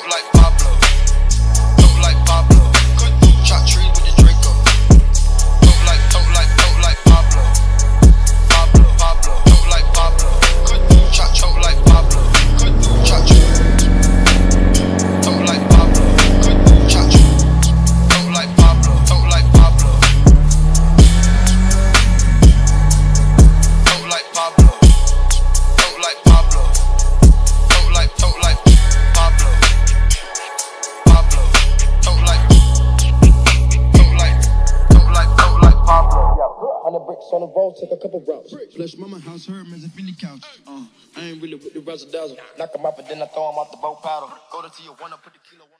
Hundred bricks on the road, took a couple routes. Flush mama house, Herman's a Philly couch. Uh, I ain't really with the razzle dazzle. Knock 'em out, but then I throw 'em out the boat paddle. Go to see you wanna put the kilo on.